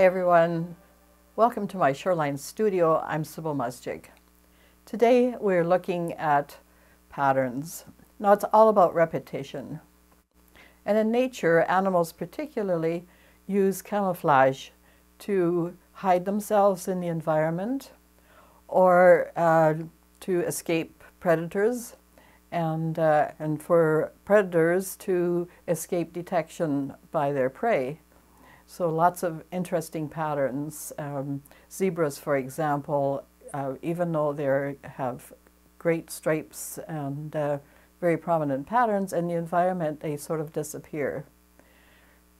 Hi everyone, welcome to my Shoreline studio. I'm Sybille Muschik. Today we're looking at patterns. Now it's all about repetition. And in nature, animals particularly use camouflage to hide themselves in the environment or uh, to escape predators and, uh, and for predators to escape detection by their prey. So lots of interesting patterns. Um, zebras, for example, uh, even though they have great stripes and uh, very prominent patterns, in the environment they sort of disappear.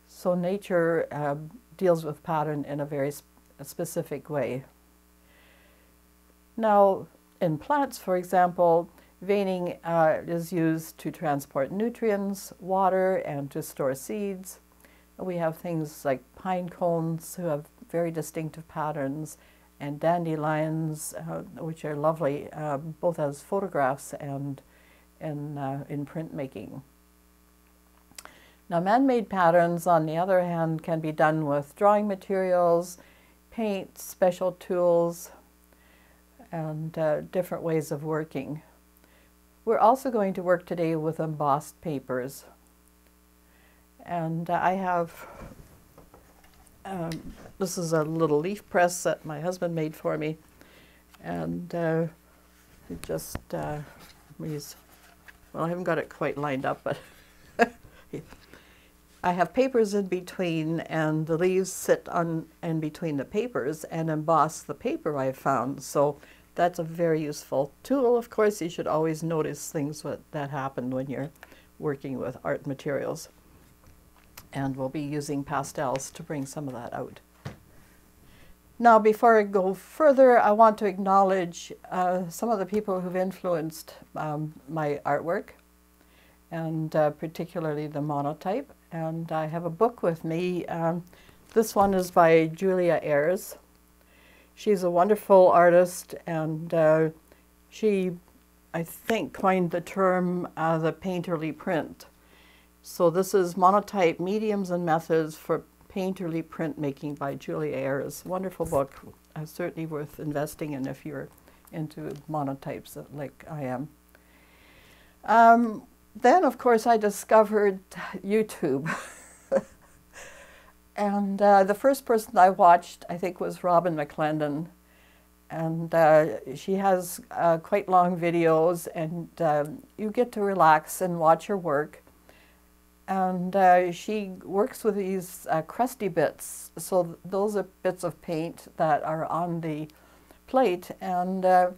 So nature uh, deals with pattern in a very sp specific way. Now, in plants, for example, veining uh, is used to transport nutrients, water, and to store seeds. We have things like pine cones who have very distinctive patterns and dandelions, uh, which are lovely uh, both as photographs and in, uh, in printmaking. Now, man-made patterns, on the other hand, can be done with drawing materials, paint, special tools, and uh, different ways of working. We're also going to work today with embossed papers. And uh, I have, um, this is a little leaf press that my husband made for me. And uh, it just, uh, well, I haven't got it quite lined up, but I have papers in between and the leaves sit on in between the papers and emboss the paper I found. So that's a very useful tool. Of course, you should always notice things that happen when you're working with art materials and we'll be using pastels to bring some of that out. Now, before I go further, I want to acknowledge uh, some of the people who've influenced um, my artwork, and uh, particularly the monotype. And I have a book with me. Um, this one is by Julia Ayres. She's a wonderful artist, and uh, she, I think, coined the term uh, the painterly print. So this is Monotype Mediums and Methods for Painterly Printmaking by Julia Ayres. Wonderful book, uh, certainly worth investing in if you're into monotypes like I am. Um, then, of course, I discovered YouTube. and uh, the first person I watched, I think, was Robyn McClendon. And uh, she has uh, quite long videos, and um, you get to relax and watch her work and uh, she works with these uh, crusty bits. So those are bits of paint that are on the plate, and uh,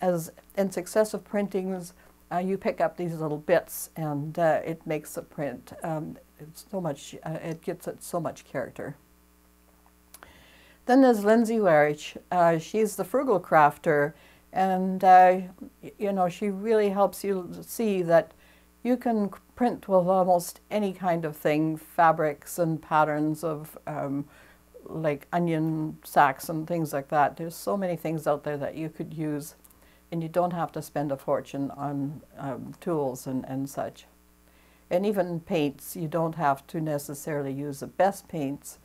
as in successive printings, uh, you pick up these little bits, and uh, it makes a print. Um, it's so much. Uh, it gets it so much character. Then there's Lindsay Weirich. she's the frugal crafter, and you know she really helps you see that you can print with almost any kind of thing, fabrics and patterns of um, like onion sacks and things like that. There's so many things out there that you could use and you don't have to spend a fortune on um, tools and, and such. And even paints, you don't have to necessarily use the best paints.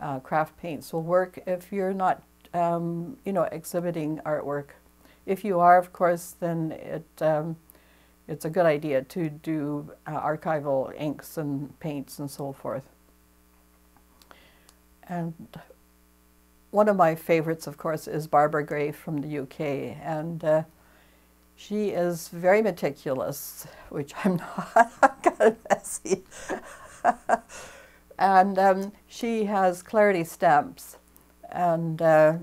Uh, craft paints will work if you're not, um, you know, exhibiting artwork. If you are, of course, then it um, it's a good idea to do uh, archival inks and paints and so forth. And one of my favorites, of course, is Barbara Gray from the UK. And uh, she is very meticulous, which I'm not. Kind of messy. and um, she has clarity stamps. And uh,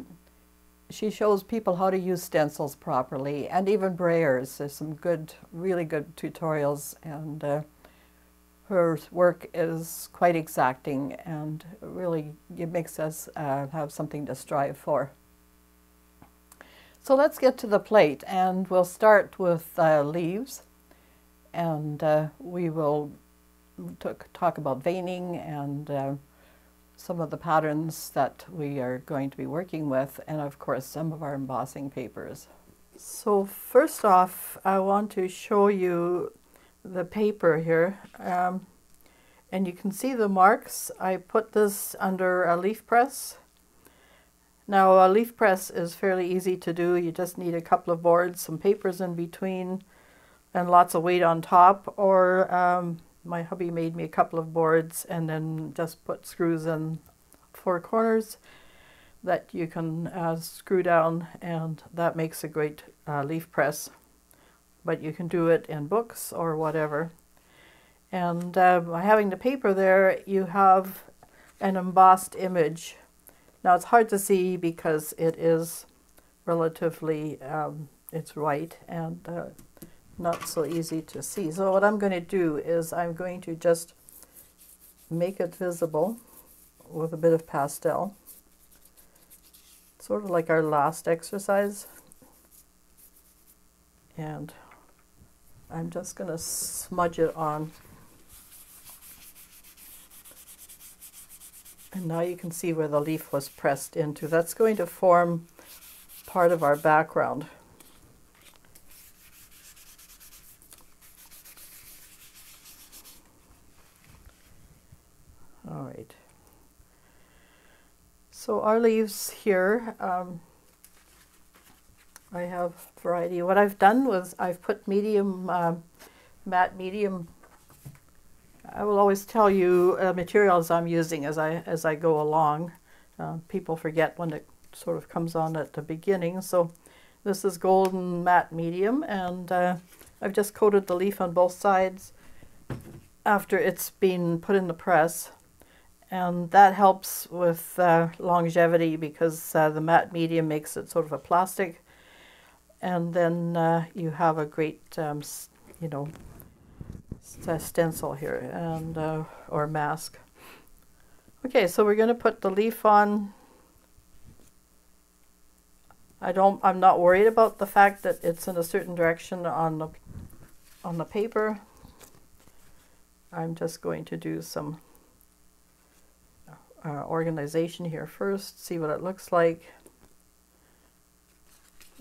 she shows people how to use stencils properly and even brayers. There's some good, really good tutorials and uh, her work is quite exacting and really it makes us uh, have something to strive for. So let's get to the plate and we'll start with uh, leaves and uh, we will talk about veining and uh, some of the patterns that we are going to be working with and of course some of our embossing papers. So first off I want to show you the paper here um, And you can see the marks. I put this under a leaf press. Now a leaf press is fairly easy to do. You just need a couple of boards, some papers in between, and lots of weight on top. Or um, my hubby made me a couple of boards and then just put screws in four corners that you can uh, screw down and that makes a great uh, leaf press. But you can do it in books or whatever. And uh, by having the paper there, you have an embossed image. Now it's hard to see because it is relatively, um, it's white and uh, not so easy to see. So what I'm going to do is I'm going to just make it visible with a bit of pastel sort of like our last exercise. And I'm just going to smudge it on. And now you can see where the leaf was pressed into. That's going to form part of our background. All right. So our leaves here, um, I have variety. What I've done was I've put medium, uh, matte medium. I will always tell you uh, materials I'm using as I as I go along. Uh, people forget when it sort of comes on at the beginning. So this is golden matte medium, and uh, I've just coated the leaf on both sides after it's been put in the press and that helps with uh, longevity because uh, the matte medium makes it sort of a plastic. And then uh, you have a great um, you know stencil here and uh, or mask. Okay so we're going to put the leaf on. I don't I'm not worried about the fact that it's in a certain direction on the on the paper. I'm just going to do some uh, organization here first, see what it looks like.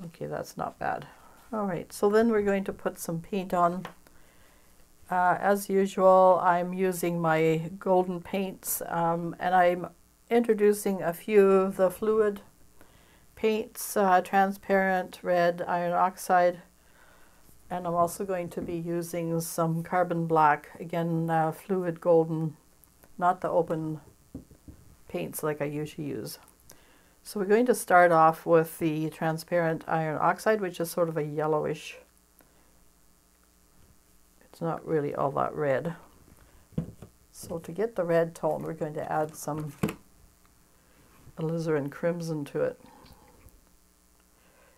Okay, that's not bad. All right, so then we're going to put some paint on. Uh, as usual, I'm using my golden paints um, and I'm introducing a few of the fluid paints, uh, transparent, red, iron oxide, and I'm also going to be using some carbon black, again, uh, fluid golden, not the open paints like I usually use. So we're going to start off with the transparent iron oxide, which is sort of a yellowish. It's not really all that red. So to get the red tone, we're going to add some alizarin crimson to it.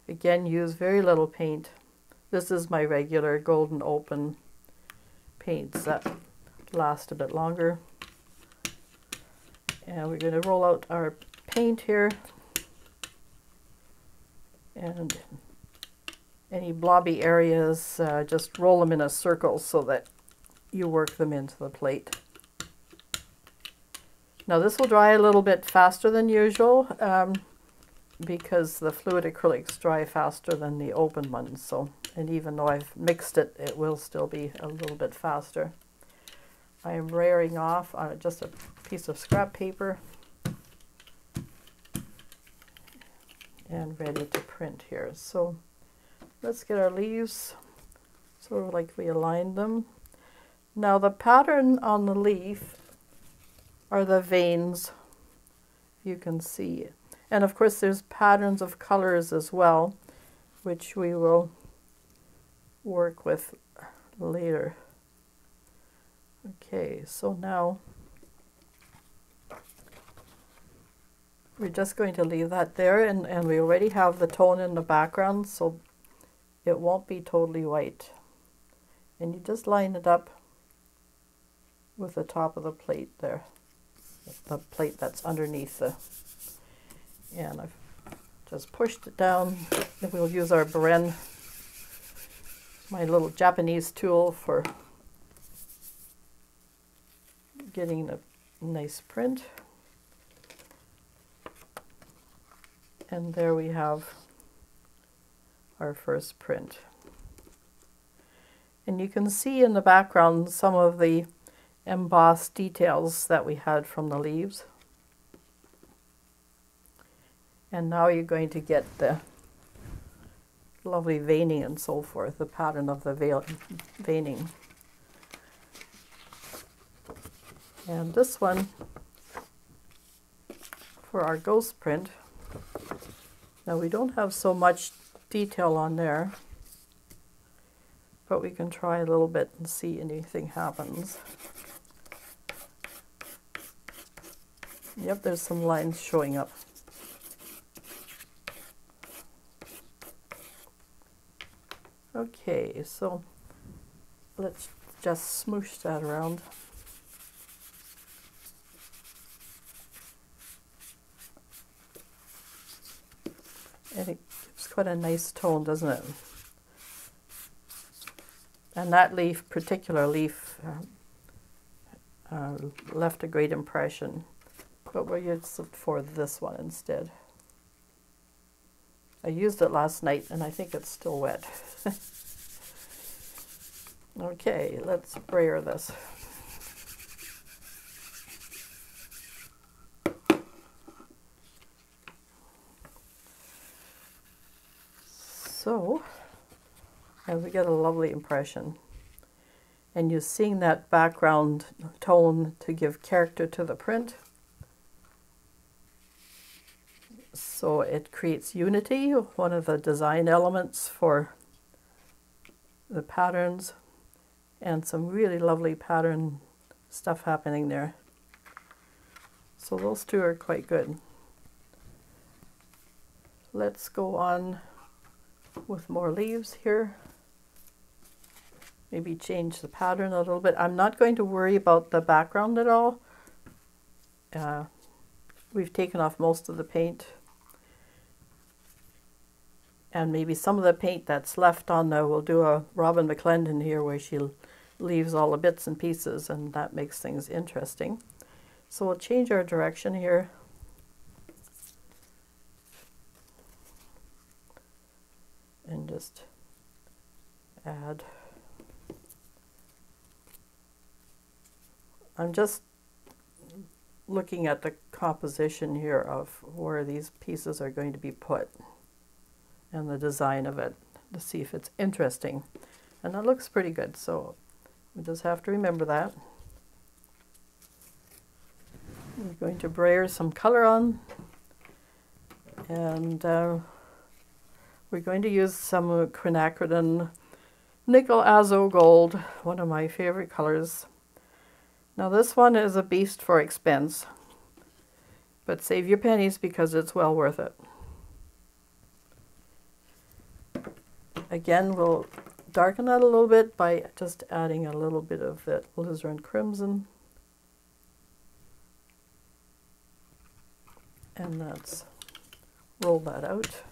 Again, use very little paint. This is my regular golden open paints that last a bit longer. And we're going to roll out our paint here. And any blobby areas, uh, just roll them in a circle so that you work them into the plate. Now this will dry a little bit faster than usual um, because the fluid acrylics dry faster than the open ones. So, and even though I've mixed it, it will still be a little bit faster. I am brayering off on just a piece of scrap paper and ready to print here. So let's get our leaves sort of like we aligned them. Now the pattern on the leaf are the veins you can see. And of course there's patterns of colors as well, which we will work with later. Okay, so now we're just going to leave that there and, and we already have the tone in the background so it won't be totally white. And you just line it up with the top of the plate there, the plate that's underneath the, and I've just pushed it down. And we'll use our Baren, my little Japanese tool for getting a nice print. And there we have our first print. And you can see in the background some of the embossed details that we had from the leaves. And now you're going to get the lovely veining and so forth, the pattern of the veining. And this one, for our ghost print, now we don't have so much detail on there, but we can try a little bit and see anything happens. Yep, there's some lines showing up. Okay, so let's just smoosh that around. And it gives quite a nice tone, doesn't it? And that leaf, particular leaf, uh, uh, left a great impression. But we'll use it for this one instead. I used it last night and I think it's still wet. okay, let's brayer this. So, and we get a lovely impression. And you're seeing that background tone to give character to the print. So it creates unity, one of the design elements for the patterns, and some really lovely pattern stuff happening there. So those two are quite good. Let's go on with more leaves here. Maybe change the pattern a little bit. I'm not going to worry about the background at all. Uh, we've taken off most of the paint and maybe some of the paint that's left on there, we'll do a Robyn McClendon here where she leaves all the bits and pieces and that makes things interesting. So we'll change our direction here. And just add. I'm just looking at the composition here of where these pieces are going to be put and the design of it to see if it's interesting. And that looks pretty good, so we just have to remember that. We're going to brayer some color on and uh, we're going to use some quinacridone nickel azo gold, one of my favorite colors. Now this one is a beast for expense, but save your pennies because it's well worth it. Again, we'll darken that a little bit by just adding a little bit of that alizarin crimson. And let's roll that out.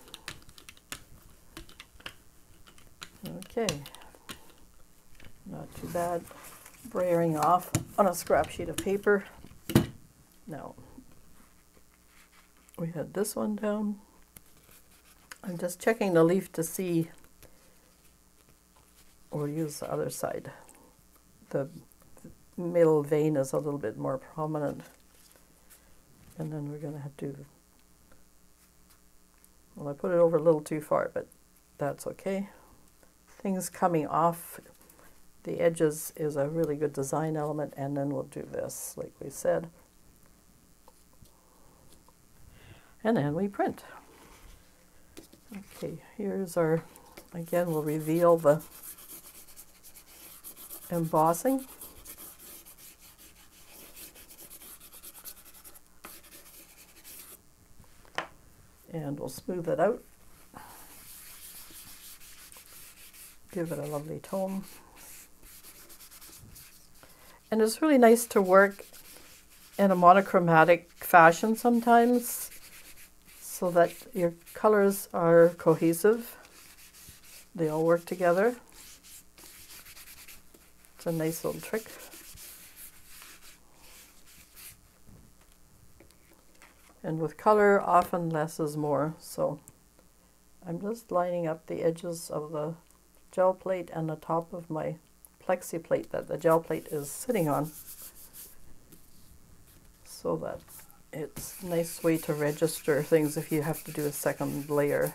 Okay, not too bad. Brayering off on a scrap sheet of paper. Now, we had this one down. I'm just checking the leaf to see or use the other side. The middle vein is a little bit more prominent. And then we're going to have to, well, I put it over a little too far, but that's okay. Things coming off the edges is a really good design element, and then we'll do this, like we said. And then we print. Okay, here's our, again, we'll reveal the embossing. And we'll smooth it out. Give it a lovely tone. And it's really nice to work in a monochromatic fashion sometimes so that your colors are cohesive. They all work together. It's a nice little trick. And with color, often less is more. So I'm just lining up the edges of the gel plate and the top of my plexi plate that the gel plate is sitting on. so that it's a nice way to register things if you have to do a second layer.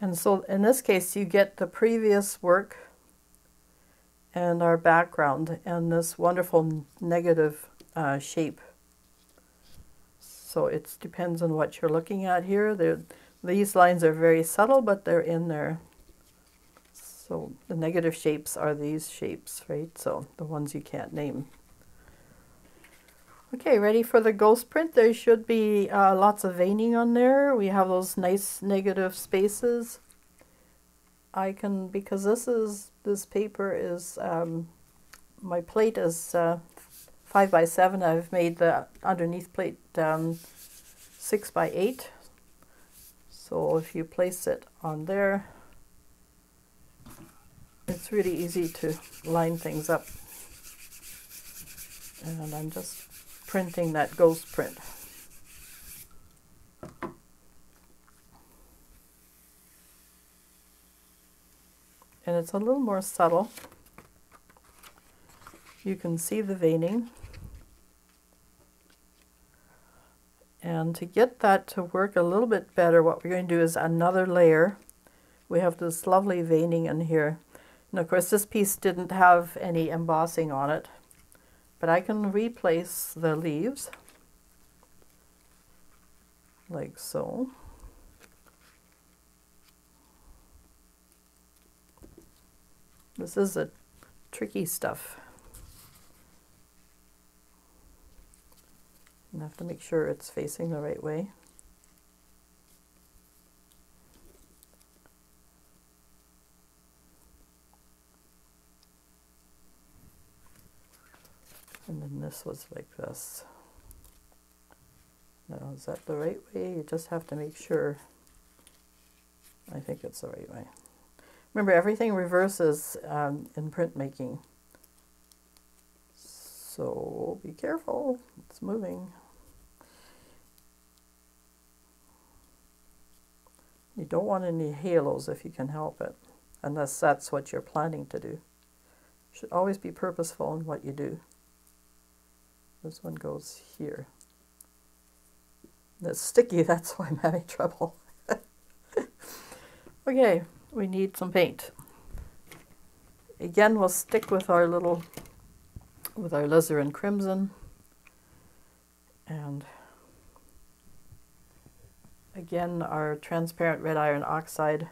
And so in this case, you get the previous work and our background and this wonderful negative uh, shape. So it depends on what you're looking at here. They're, these lines are very subtle, but they're in there. So the negative shapes are these shapes, right? So the ones you can't name. Okay, ready for the ghost print. There should be uh, lots of veining on there. We have those nice negative spaces. I can, because this is, this paper is, um, my plate is uh, 5 by 7 I've made the underneath plate um, 6 by 8 so if you place it on there it's really easy to line things up. And I'm just printing that ghost print it's a little more subtle you can see the veining. And to get that to work a little bit better, what we're going to do is another layer. We have this lovely veining in here. And of course this piece didn't have any embossing on it, but I can replace the leaves like so. This is a tricky stuff. And I have to make sure it's facing the right way. And then this was like this. Now, is that the right way? You just have to make sure. I think it's the right way. Remember, everything reverses um, in printmaking. So be careful, it's moving. You don't want any halos if you can help it, unless that's what you're planning to do. You should always be purposeful in what you do. This one goes here. It's sticky, that's why I'm having trouble. okay, we need some paint. Again, we'll stick with our little with our alizarin crimson. And again, our transparent red iron oxide.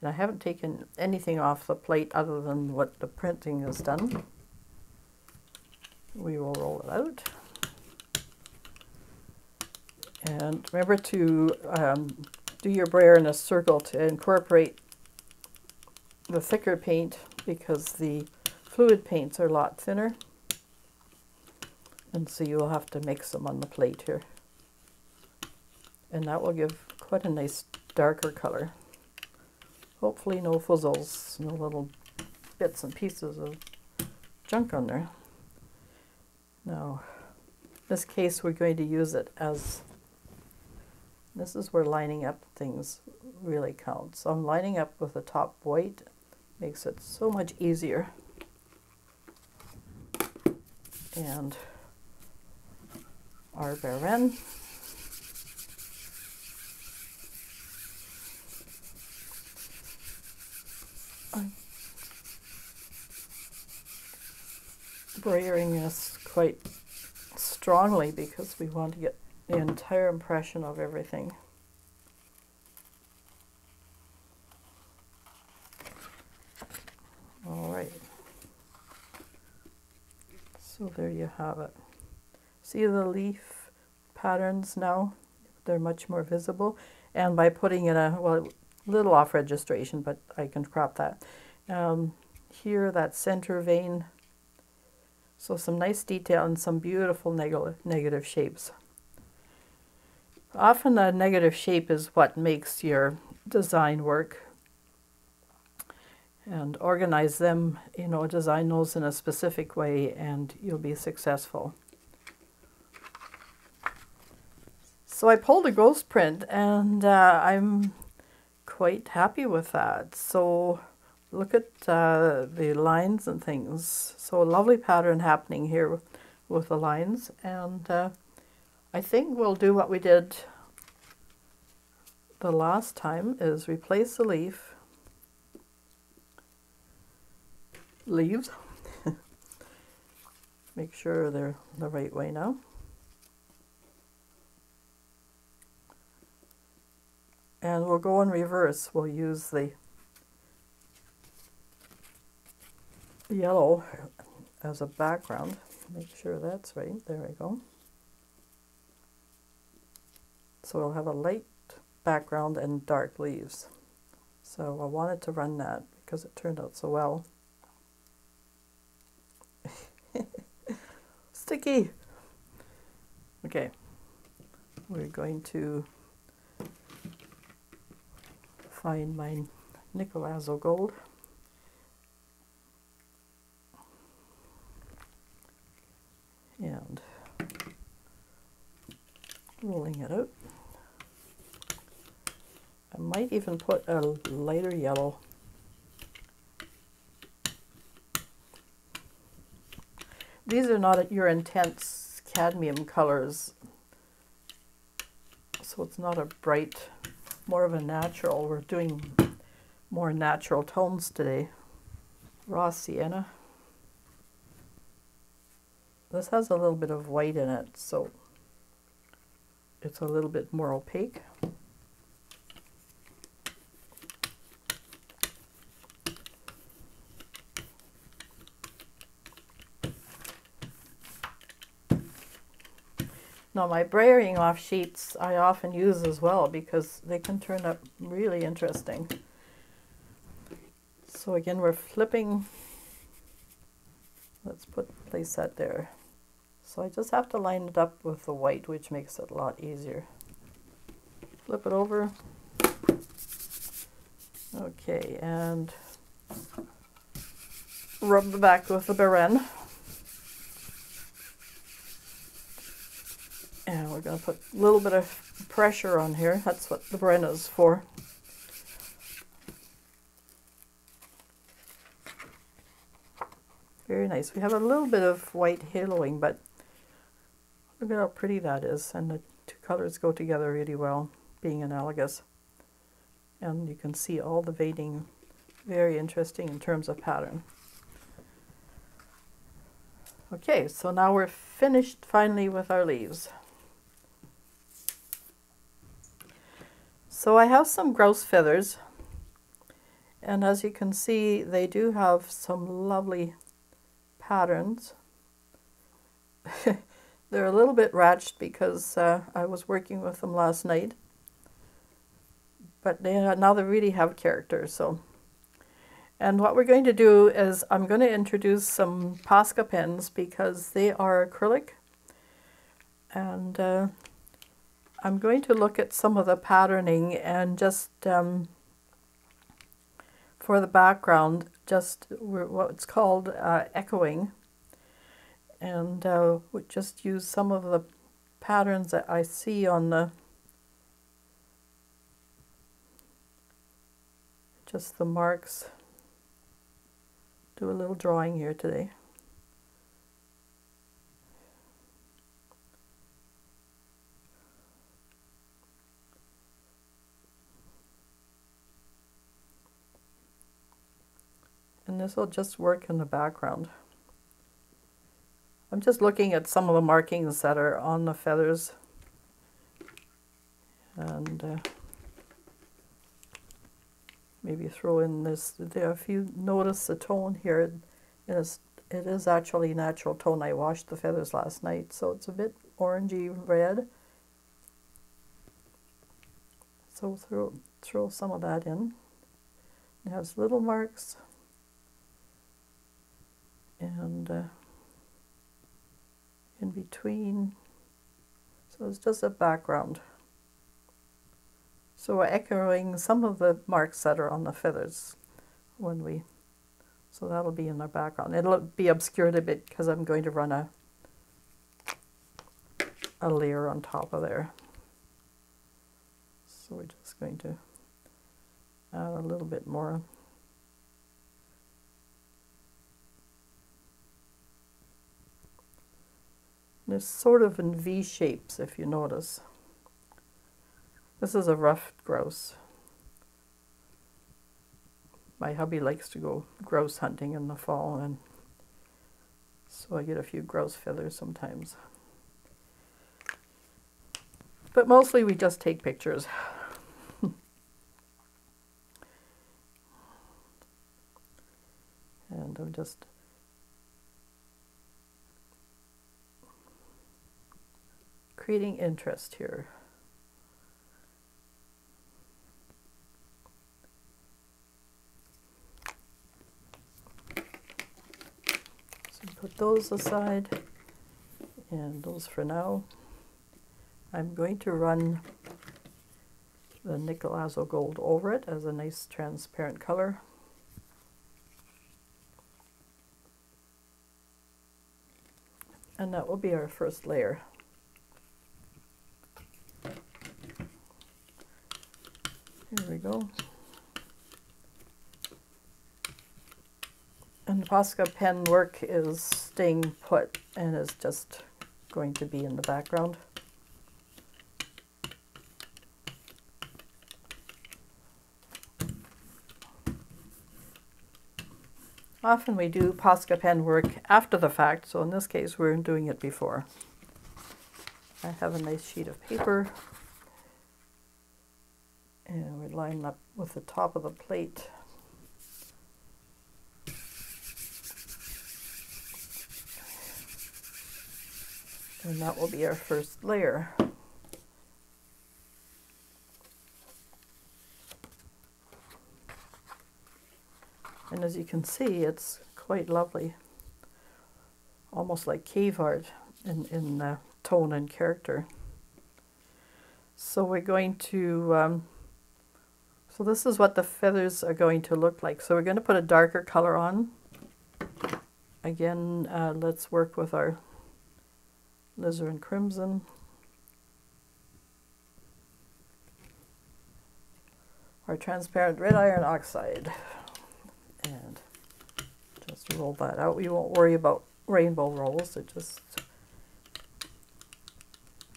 And I haven't taken anything off the plate other than what the printing has done. We will roll it out. And remember to um, do your brayer in a circle to incorporate the thicker paint because the fluid paints are a lot thinner. And so you will have to mix them on the plate here. And that will give quite a nice darker color. Hopefully no fuzzles, no little bits and pieces of junk on there. Now, in this case we're going to use it as, this is where lining up things really counts. So I'm lining up with the top white, makes it so much easier and our Baren. I'm brayering this quite strongly because we want to get the entire impression of everything. All right. So there you have it. See the leaf patterns now? They're much more visible. And by putting in a, well, little off registration, but I can crop that. Um, here, that center vein. So some nice detail and some beautiful neg negative shapes. Often a negative shape is what makes your design work and organize them, you know, design those in a specific way and you'll be successful. So I pulled a ghost print and uh, I'm quite happy with that. So look at uh, the lines and things. So a lovely pattern happening here with, with the lines. And uh, I think we'll do what we did the last time is replace the leaf, leaves, make sure they're the right way now. And we'll go in reverse. We'll use the yellow as a background. Make sure that's right. There we go. So we'll have a light background and dark leaves. So I wanted to run that because it turned out so well. Sticky! Okay, we're going to find my nickel azo gold. And rolling it out. I might even put a lighter yellow. These are not your intense cadmium colors, so it's not a bright, more of a natural. We're doing more natural tones today. Raw sienna. This has a little bit of white in it, so it's a little bit more opaque. Now my brayering off sheets I often use as well because they can turn up really interesting. So again we're flipping, let's put place that there. So I just have to line it up with the white which makes it a lot easier. Flip it over. Okay, and rub the back with the Baren. And we're going to put a little bit of pressure on here. That's what the Baren is for. Very nice. We have a little bit of white haloing, but look at how pretty that is. And the two colors go together really well, being analogous. And you can see all the veining, very interesting in terms of pattern. Okay, so now we're finished finally with our leaves. So I have some grouse feathers and as you can see they do have some lovely patterns. They're a little bit ratched because uh, I was working with them last night but they now they really have character so and what we're going to do is I'm going to introduce some Posca pens because they are acrylic and uh, I'm going to look at some of the patterning and just um, for the background just what's called uh, echoing. And uh, just use some of the patterns that I see on the just the marks. Do a little drawing here today this will just work in the background. I'm just looking at some of the markings that are on the feathers. And uh, maybe throw in this there if you notice the tone here. It is it is actually natural tone. I washed the feathers last night so it's a bit orangey red. So throw throw some of that in. It has little marks and uh, in between. So it's just a background. So we're echoing some of the marks that are on the feathers when we so that'll be in the background. It'll be obscured a bit because I'm going to run a a layer on top of there. So we're just going to add a little bit more. It's sort of in V shapes if you notice. This is a ruffed grouse. My hubby likes to go grouse hunting in the fall and so I get a few grouse feathers sometimes. But mostly we just take pictures. and I'm just creating interest here. So put those aside and those for now. I'm going to run the nickel azo gold over it as a nice transparent color. And that will be our first layer. Here we go. And the Posca pen work is staying put and is just going to be in the background. Often we do Posca pen work after the fact, so in this case we're doing it before. I have a nice sheet of paper line up with the top of the plate. And that will be our first layer. And as you can see, it's quite lovely, almost like cave art in, in uh, tone and character. So we're going to um, so this is what the feathers are going to look like. So we're going to put a darker color on. Again, uh, let's work with our alizarin crimson. Our transparent red iron oxide. And just roll that out. We won't worry about rainbow rolls. It just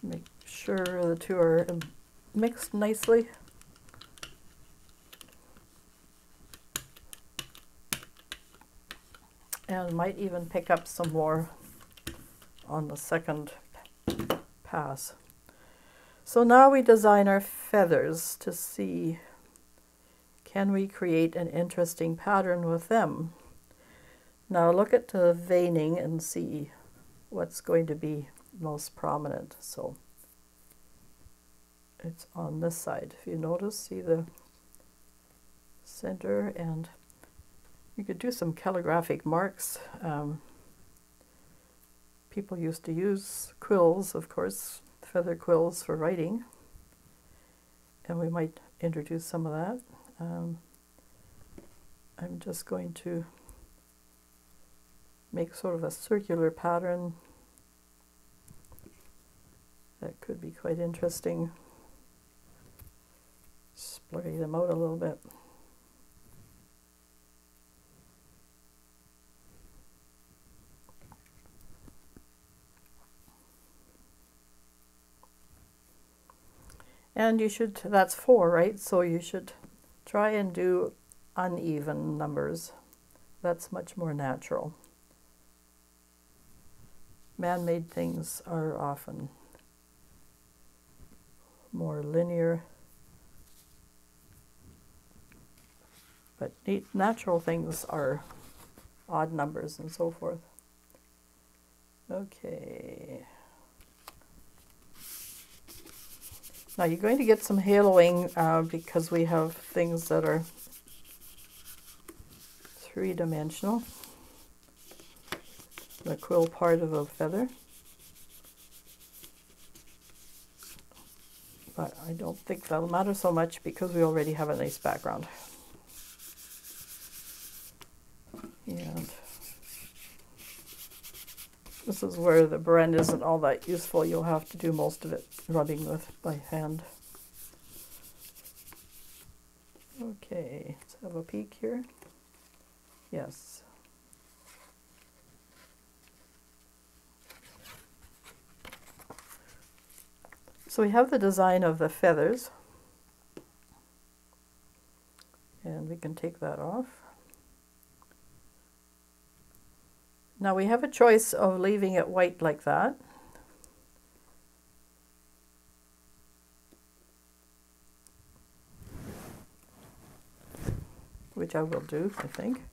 make sure the two are mixed nicely. Might even pick up some more on the second pass. So now we design our feathers to see can we create an interesting pattern with them. Now look at the veining and see what's going to be most prominent. So it's on this side. If you notice, see the center and you could do some calligraphic marks. Um, people used to use quills, of course, feather quills for writing. And we might introduce some of that. Um, I'm just going to make sort of a circular pattern that could be quite interesting. Splurry them out a little bit. And you should, that's four, right? So you should try and do uneven numbers. That's much more natural. Man-made things are often more linear. But natural things are odd numbers and so forth. Okay. Now you're going to get some haloing uh, because we have things that are three-dimensional. The quill part of a feather. But I don't think that'll matter so much because we already have a nice background. And this is where the Baren isn't all that useful. You'll have to do most of it rubbing with by hand. Okay, let's have a peek here. Yes. So we have the design of the feathers. And we can take that off. Now we have a choice of leaving it white like that. Which I will do, I think.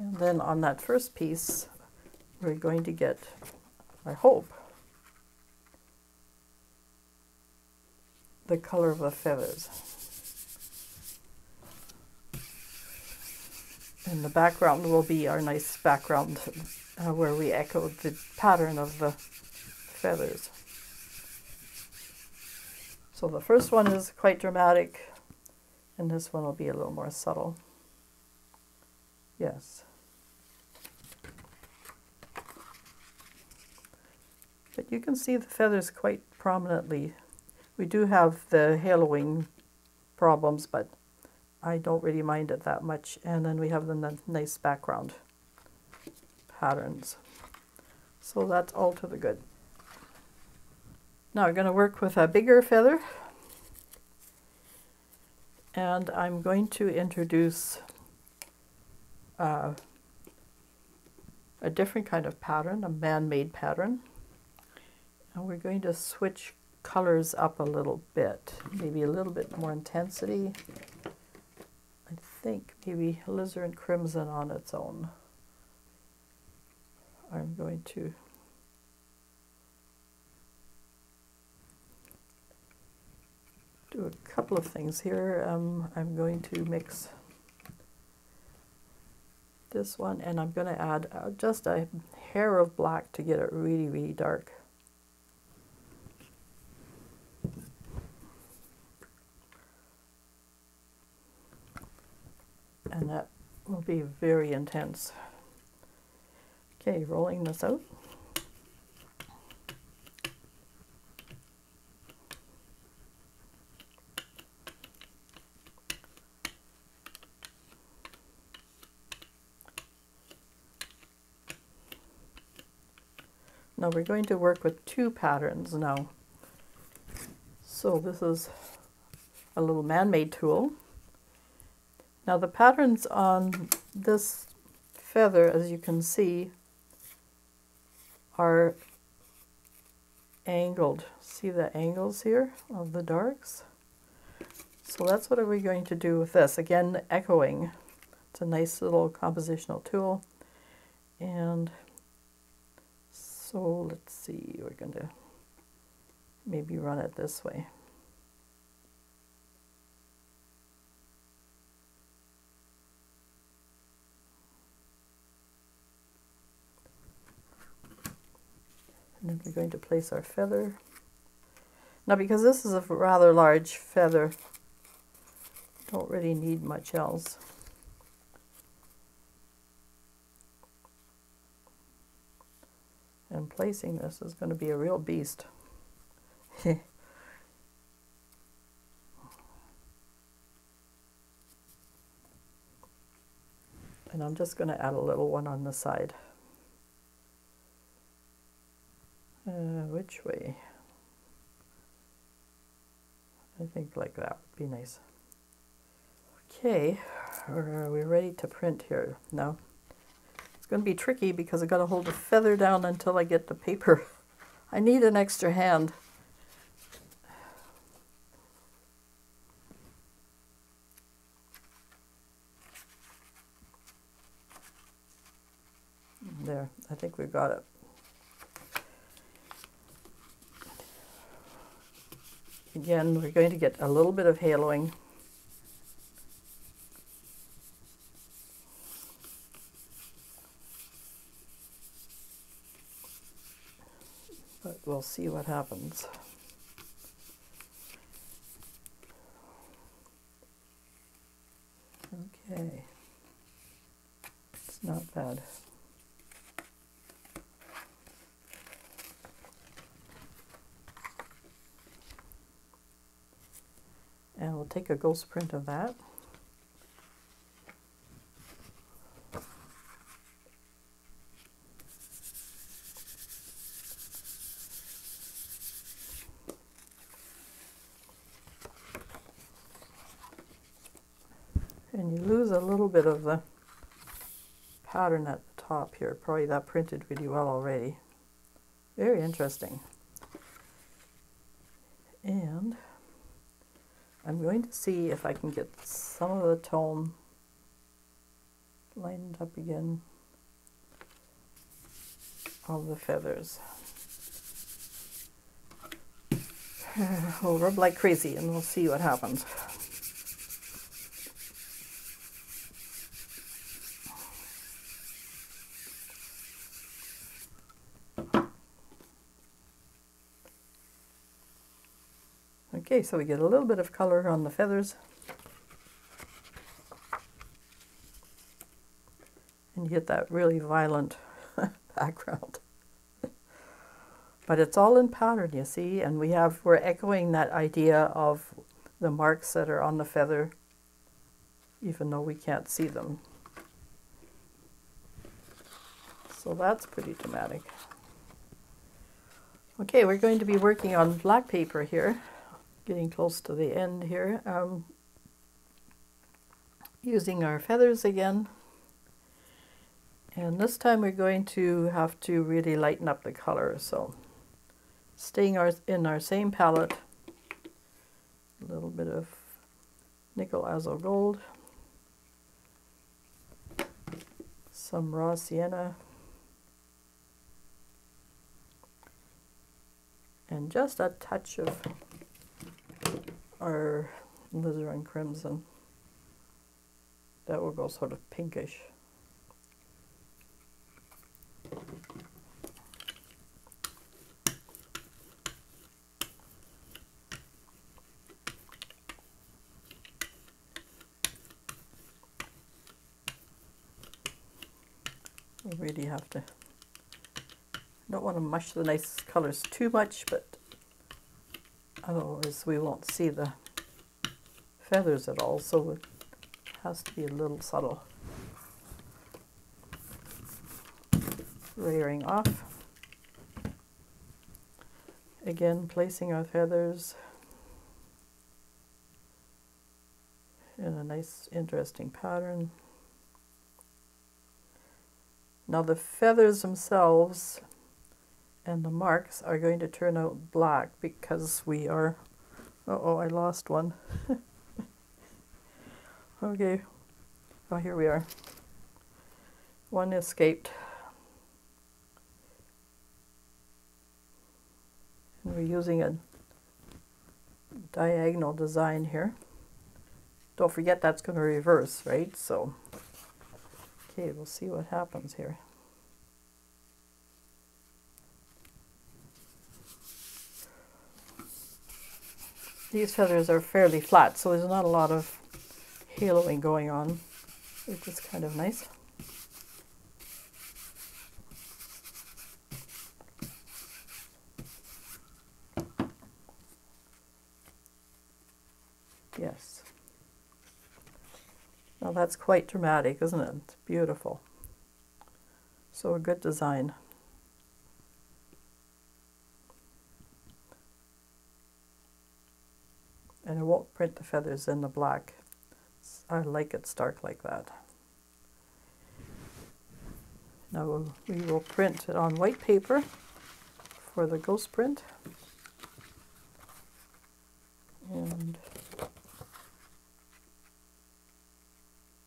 And then on that first piece, we're going to get, I hope, the color of the feathers. And the background will be our nice background uh, where we echo the pattern of the feathers. So the first one is quite dramatic and this one will be a little more subtle. Yes. But you can see the feathers quite prominently. We do have the haloing problems, but I don't really mind it that much. And then we have the nice background patterns. So that's all to the good. Now we're going to work with a bigger feather. And I'm going to introduce uh, a different kind of pattern, a man-made pattern. And we're going to switch colors up a little bit, maybe a little bit more intensity. Think maybe alizarin crimson on its own. I'm going to do a couple of things here. Um, I'm going to mix this one and I'm going to add uh, just a hair of black to get it really, really dark. And that will be very intense. Okay, rolling this out. Now we're going to work with two patterns now. So this is a little man-made tool. Now the patterns on this feather, as you can see, are angled. See the angles here of the darks? So that's what are we're going to do with this. Again, echoing. It's a nice little compositional tool. And so let's see, we're going to maybe run it this way. And then we're going to place our feather. Now because this is a rather large feather, don't really need much else. And placing this is going to be a real beast. and I'm just going to add a little one on the side. Uh, which way? I think like that would be nice. Okay, are we ready to print here now? It's going to be tricky because I've got to hold the feather down until I get the paper. I need an extra hand. There, I think we got it. Again, we're going to get a little bit of haloing. but we'll see what happens. Okay, it's not bad. take a ghost print of that. And you lose a little bit of the pattern at the top here, probably that printed really well already. Very interesting. I'm going to see if I can get some of the tone lined up again of the feathers. we'll rub like crazy and we'll see what happens. Okay, so we get a little bit of color on the feathers. And you get that really violent background. but it's all in pattern, you see, and we have, we're echoing that idea of the marks that are on the feather, even though we can't see them. So that's pretty dramatic. Okay, we're going to be working on black paper here getting close to the end here. Um, using our feathers again. And this time we're going to have to really lighten up the color. So staying our, in our same palette, a little bit of nickel azo gold, some raw sienna, and just a touch of our alizarin crimson. That will go sort of pinkish. We really have to, don't want to mush the nice colors too much, but otherwise we won't see the feathers at all, so it has to be a little subtle. Layering off. Again, placing our feathers in a nice, interesting pattern. Now the feathers themselves and the marks are going to turn out black because we are uh oh I lost one. Okay. Oh here we are. One escaped. And we're using a diagonal design here. Don't forget that's going to reverse right? So okay we'll see what happens here These feathers are fairly flat, so there's not a lot of haloing going on, which is kind of nice. Yes. Now that's quite dramatic, isn't it? It's beautiful. So a good design. and I won't print the feathers in the black. I like it stark like that. Now we will print it on white paper for the ghost print. And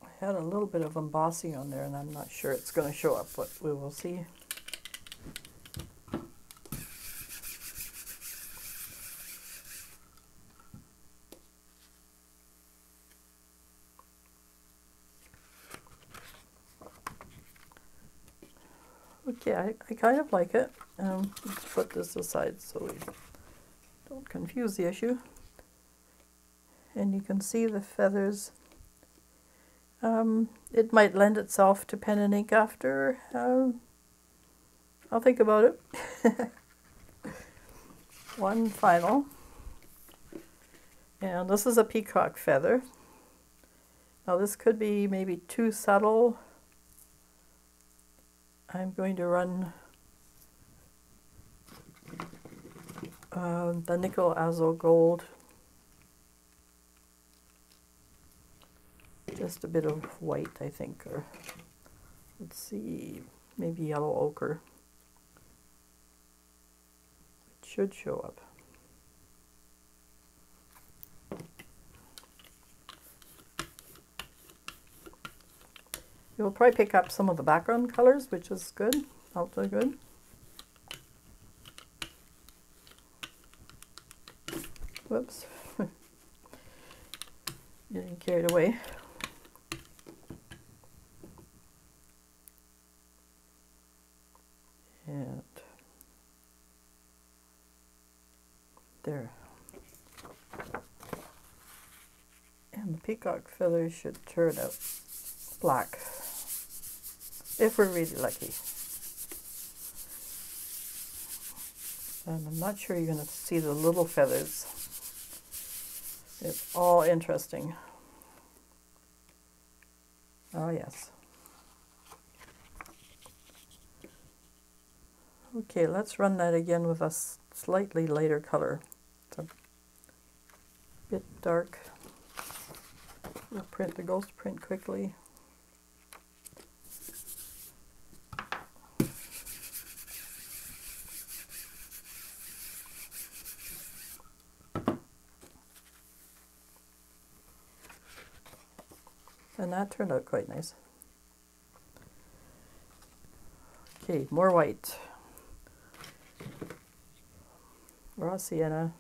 I had a little bit of embossing on there and I'm not sure it's going to show up, but we will see. Okay, I, I kind of like it. Um, let's put this aside so we don't confuse the issue. And you can see the feathers. Um, it might lend itself to pen and ink after. Um, I'll think about it. One final. And this is a peacock feather. Now this could be maybe too subtle I'm going to run uh, the nickel azo gold just just a bit of white, I think, or let's see, maybe yellow ochre. It should show up. You'll probably pick up some of the background colors, which is good, also good. Whoops. Getting carried away. And there. And the peacock feathers should turn out black if we're really lucky. And I'm not sure you're going to see the little feathers. It's all interesting. Oh, yes. Okay, let's run that again with a slightly lighter color. It's a bit dark. We'll print the ghost print quickly. That turned out quite nice. Okay, more white. Raw sienna.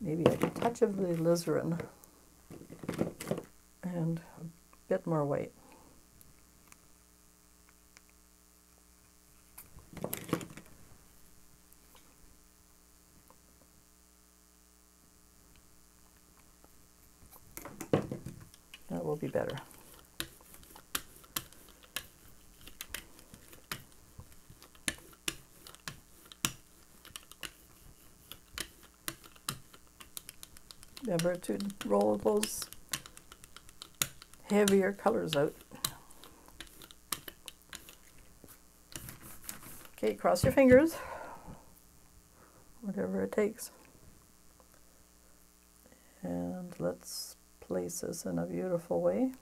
Maybe a touch of the alizarin. And a bit more white. Better. Remember to roll those heavier colors out. Okay, cross your fingers, whatever it takes. And let's place this in a beautiful way.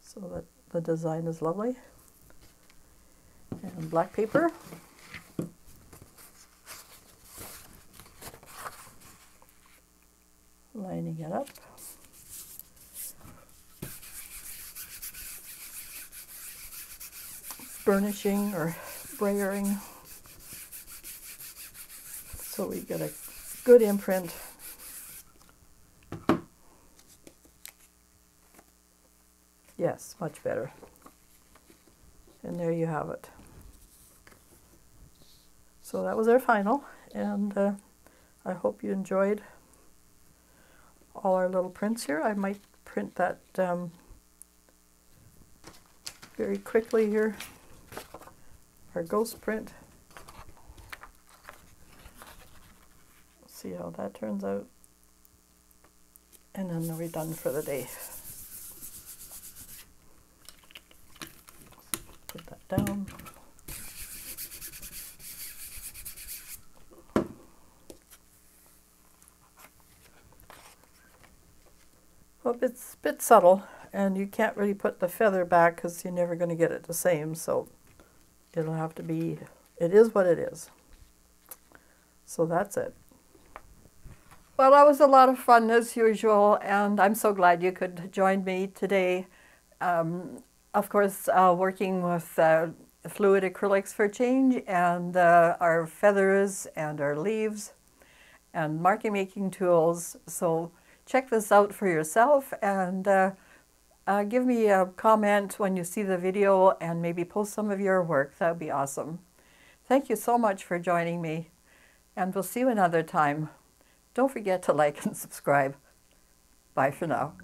So that the design is lovely. And black paper. Lining it up. Burnishing or brayering so we get a good imprint. Yes, much better. And there you have it. So that was our final, and uh, I hope you enjoyed all our little prints here. I might print that um, very quickly here, our ghost print. See how that turns out. And then we're done for the day. Put that down. Well, it's a bit subtle, and you can't really put the feather back because you're never going to get it the same, so it'll have to be, it is what it is. So that's it. Well, that was a lot of fun as usual, and I'm so glad you could join me today. Um, of course, uh, working with uh, fluid acrylics for change and uh, our feathers and our leaves and marking making tools. So check this out for yourself and uh, uh, give me a comment when you see the video and maybe post some of your work. That would be awesome. Thank you so much for joining me, and we'll see you another time. Don't forget to like and subscribe. Bye for now.